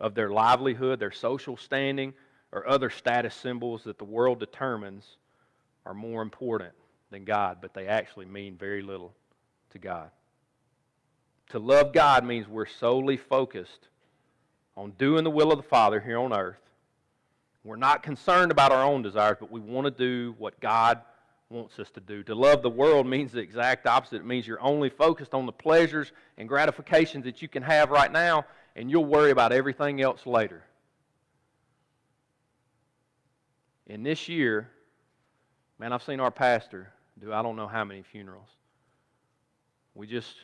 of their livelihood, their social standing, or other status symbols that the world determines are more important than God, but they actually mean very little to God. To love God means we're solely focused on doing the will of the Father here on earth. We're not concerned about our own desires, but we want to do what God wants us to do. To love the world means the exact opposite. It means you're only focused on the pleasures and gratifications that you can have right now, and you'll worry about everything else later. In this year, man, I've seen our pastor do I don't know how many funerals. We just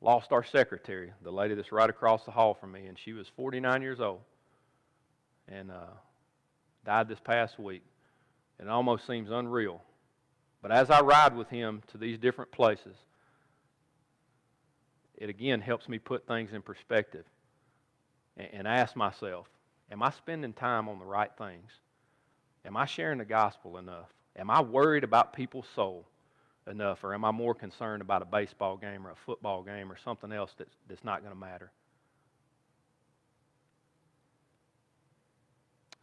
lost our secretary, the lady that's right across the hall from me, and she was 49 years old and uh, died this past week. It almost seems unreal. But as I ride with him to these different places, it again helps me put things in perspective and, and ask myself, am I spending time on the right things? Am I sharing the gospel enough? Am I worried about people's soul enough? Or am I more concerned about a baseball game or a football game or something else that's, that's not going to matter?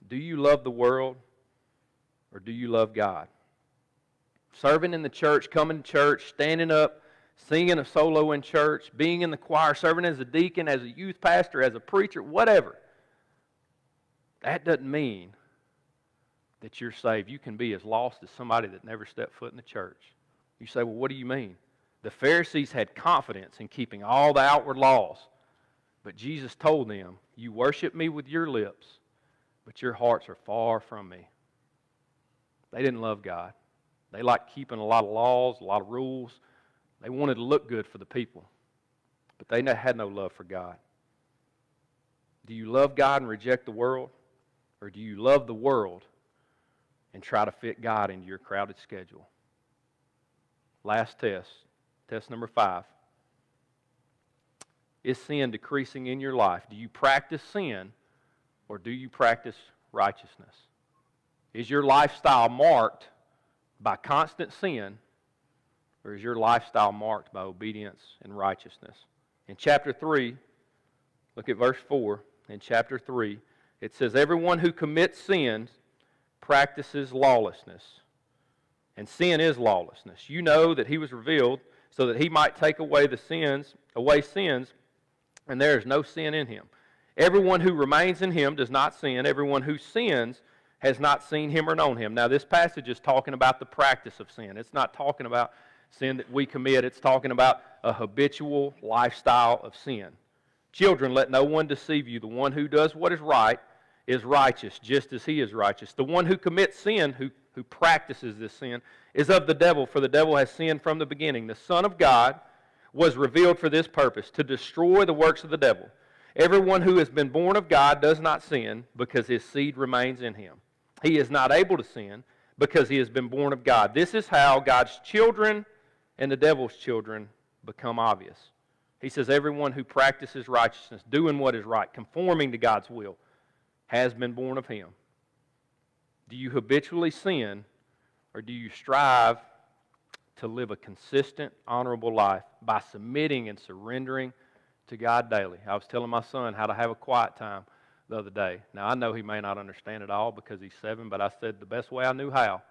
Do you love the world or do you love God? Serving in the church, coming to church, standing up, singing a solo in church, being in the choir, serving as a deacon, as a youth pastor, as a preacher, whatever. That doesn't mean that you're saved. You can be as lost as somebody that never stepped foot in the church. You say, well, what do you mean? The Pharisees had confidence in keeping all the outward laws. But Jesus told them, You worship me with your lips, but your hearts are far from me. They didn't love God. They liked keeping a lot of laws, a lot of rules. They wanted to look good for the people, but they had no love for God. Do you love God and reject the world? Or do you love the world and try to fit God into your crowded schedule? Last test, test number five. Is sin decreasing in your life? Do you practice sin or do you practice righteousness? Is your lifestyle marked by constant sin or is your lifestyle marked by obedience and righteousness? In chapter 3, look at verse 4. In chapter 3, it says, Everyone who commits sins practices lawlessness. And sin is lawlessness. You know that he was revealed so that he might take away the sins, away sins, and there is no sin in him. Everyone who remains in him does not sin. Everyone who sins has not seen him or known him. Now, this passage is talking about the practice of sin. It's not talking about sin that we commit, it's talking about a habitual lifestyle of sin. Children, let no one deceive you. The one who does what is right is righteous, just as he is righteous. The one who commits sin, who, who practices this sin, is of the devil, for the devil has sinned from the beginning. The Son of God was revealed for this purpose, to destroy the works of the devil. Everyone who has been born of God does not sin, because his seed remains in him. He is not able to sin, because he has been born of God. This is how God's children and the devil's children become obvious. He says, Everyone who practices righteousness, doing what is right, conforming to God's will, has been born of him. Do you habitually sin, or do you strive to live a consistent, honorable life by submitting and surrendering to God daily? I was telling my son how to have a quiet time the other day. Now, I know he may not understand it all because he's seven, but I said the best way I knew how.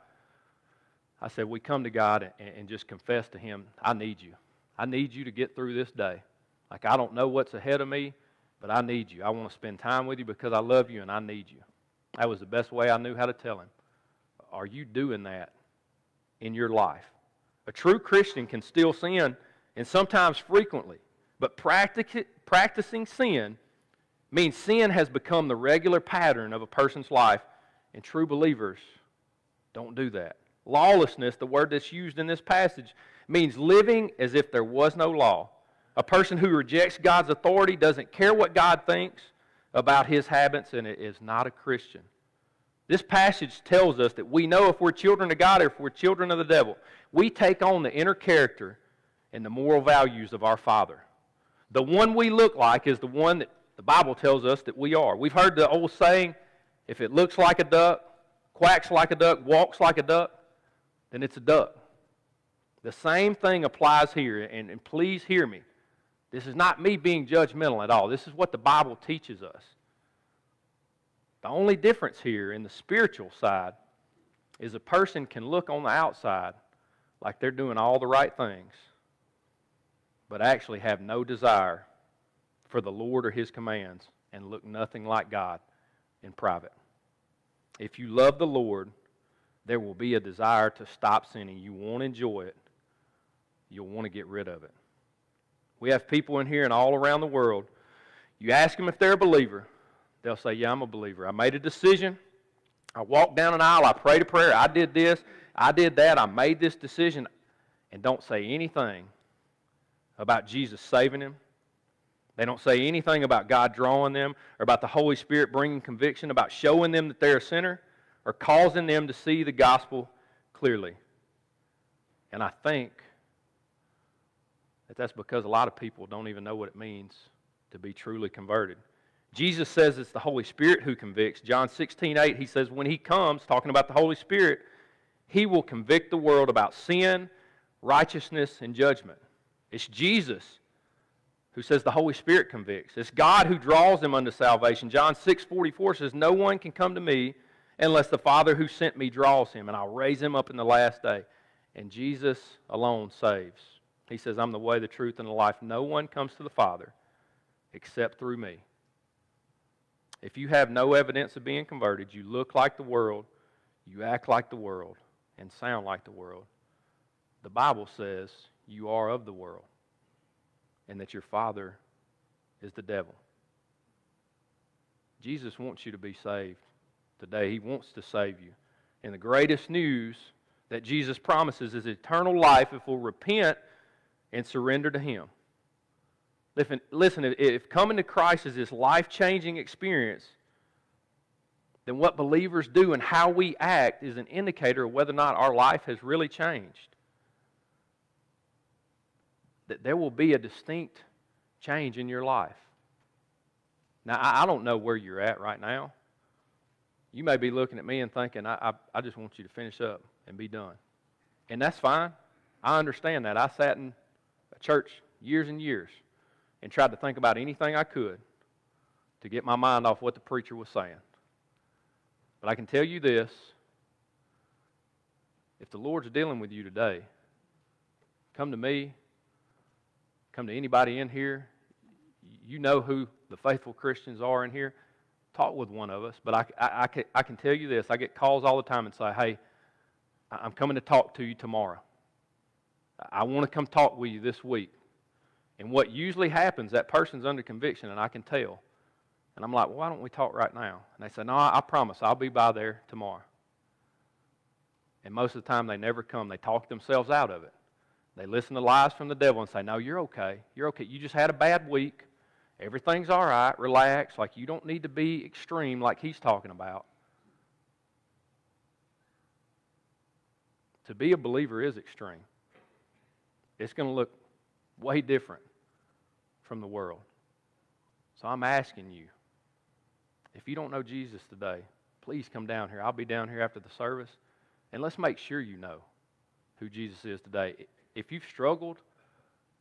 I said, We come to God and, and just confess to Him, I need you. I need you to get through this day. Like, I don't know what's ahead of me, but I need you. I want to spend time with you because I love you and I need you. That was the best way I knew how to tell him. Are you doing that in your life? A true Christian can still sin, and sometimes frequently, but practic- practicing sin means sin has become the regular pattern of a person's life, and true believers don't do that. Lawlessness, the word that's used in this passage, means living as if there was no law. A person who rejects God's authority doesn't care what God thinks about his habits and is not a Christian. This passage tells us that we know if we're children of God or if we're children of the devil. We take on the inner character and the moral values of our Father. The one we look like is the one that the Bible tells us that we are. We've heard the old saying if it looks like a duck, quacks like a duck, walks like a duck, then it's a duck. The same thing applies here, and, and please hear me. This is not me being judgmental at all. This is what the Bible teaches us. The only difference here in the spiritual side is a person can look on the outside like they're doing all the right things, but actually have no desire for the Lord or His commands and look nothing like God in private. If you love the Lord, there will be a desire to stop sinning. You won't enjoy it, you'll want to get rid of it. We have people in here and all around the world. You ask them if they're a believer, they'll say, Yeah, I'm a believer. I made a decision. I walked down an aisle. I prayed a prayer. I did this. I did that. I made this decision. And don't say anything about Jesus saving him. They don't say anything about God drawing them or about the Holy Spirit bringing conviction, about showing them that they're a sinner or causing them to see the gospel clearly. And I think that that's because a lot of people don't even know what it means to be truly converted. Jesus says it's the Holy Spirit who convicts. John 16, 8, he says, when he comes, talking about the Holy Spirit, he will convict the world about sin, righteousness, and judgment. It's Jesus who says the Holy Spirit convicts. It's God who draws them unto salvation. John 6 44 says, No one can come to me unless the Father who sent me draws him, and I'll raise him up in the last day. And Jesus alone saves. He says, I'm the way, the truth, and the life. No one comes to the Father except through me. If you have no evidence of being converted, you look like the world, you act like the world, and sound like the world, the Bible says you are of the world and that your father is the devil. Jesus wants you to be saved today. He wants to save you. And the greatest news that Jesus promises is eternal life if we'll repent and surrender to Him. Listen, listen if coming to Christ is this life changing experience, then what believers do and how we act is an indicator of whether or not our life has really changed. That there will be a distinct change in your life. Now, I, don't know where you're at right now. You may be looking at me and thinking, I, I, I just want you to finish up and be done. And that's fine. I understand that. I sat in church years and years and tried to think about anything I could to get my mind off what the preacher was saying. But I can tell you this if the Lord's dealing with you today, come to me, come to anybody in here. You know who the faithful Christians are in here. Talk with one of us. But I, I, I, can, I can tell you this I get calls all the time and say, hey, I'm coming to talk to you tomorrow. I want to come talk with you this week. And what usually happens, that person's under conviction, and I can tell. And I'm like, well, why don't we talk right now? And they say, no, I, promise, I'll be by there tomorrow. And most of the time, they never come. They talk themselves out of it. They listen to lies from the devil and say, no, you're okay. You're okay. You just had a bad week. Everything's all right. Relax. Like, you don't need to be extreme like he's talking about. To be a believer is extreme. It's going to look way different from the world. So I'm asking you, if you don't know Jesus today, please come down here. I'll be down here after the service, and let's make sure you know who Jesus is today. If you've struggled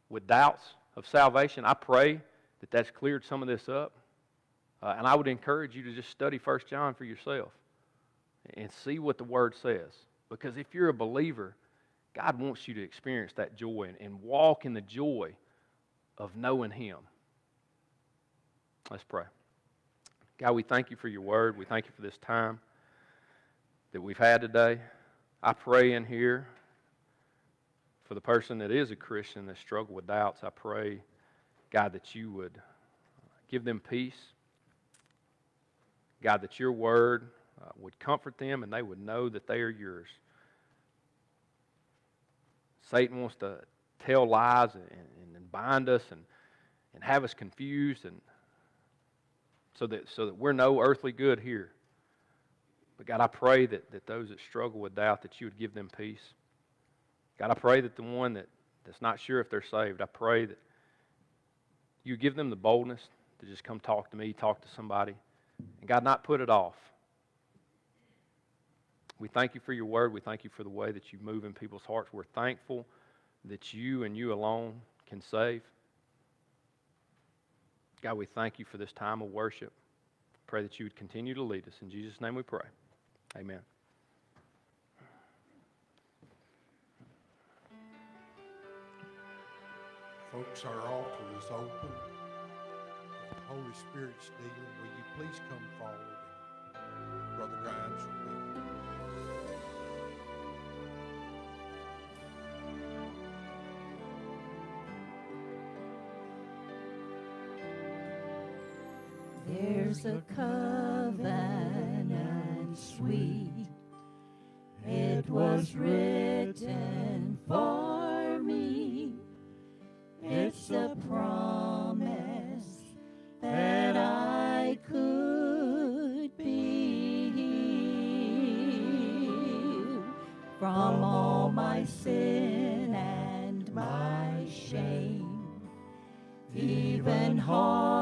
with doubts of salvation, I pray that that's cleared some of this up. Uh, and I would encourage you to just study 1 John for yourself and see what the Word says. Because if you're a believer, God wants you to experience that joy and, and walk in the joy of knowing Him. Let's pray. God, we thank you for your word. We thank you for this time that we've had today. I pray in here for the person that is a Christian that struggle with doubts. I pray, God, that you would give them peace. God, that your word uh, would comfort them and they would know that they are yours. Satan wants to tell lies and, and bind us and, and have us confused and so that, so that we're no earthly good here. But God, I pray that, that those that struggle with doubt, that you would give them peace. God, I pray that the one that, that's not sure if they're saved, I pray that you give them the boldness to just come talk to me, talk to somebody, and God, not put it off. We thank you for your word. We thank you for the way that you move in people's hearts. We're thankful that you and you alone can save. God, we thank you for this time of worship. Pray that you would continue to lead us. In Jesus' name we pray. Amen. Folks, our altar is open. The Holy Spirit's dealing, will you please come forward? Brother Grimes There's a covenant sweet. It was written for me. It's a promise that I could be from all my sin and my shame, even heartache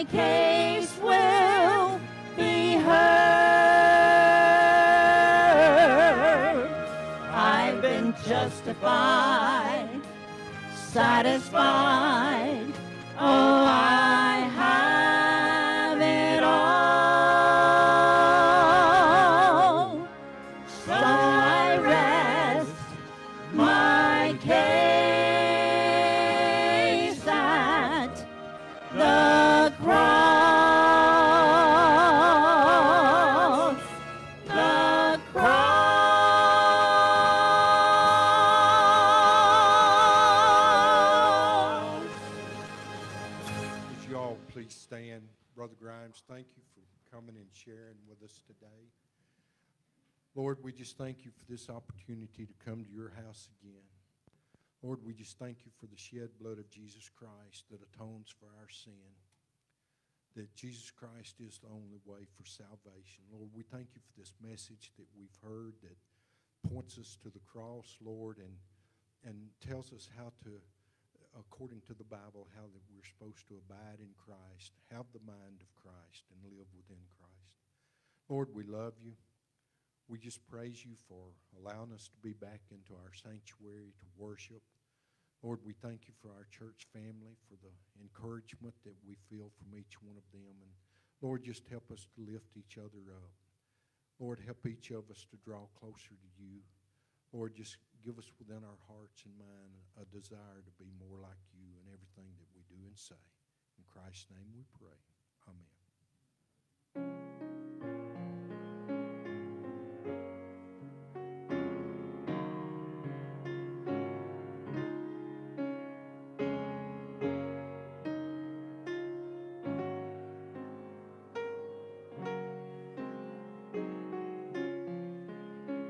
my case will be heard. I've been justified, satisfied. House again. Lord, we just thank you for the shed blood of Jesus Christ that atones for our sin. That Jesus Christ is the only way for salvation. Lord, we thank you for this message that we've heard that points us to the cross, Lord, and, and tells us how to according to the Bible, how that we're supposed to abide in Christ, have the mind of Christ, and live within Christ. Lord, we love you. We just praise you for allowing us to be back into our sanctuary to worship. Lord, we thank you for our church family, for the encouragement that we feel from each one of them. And Lord, just help us to lift each other up. Lord, help each of us to draw closer to you. Lord, just give us within our hearts and mind a desire to be more like you in everything that we do and say. In Christ's name we pray. Amen.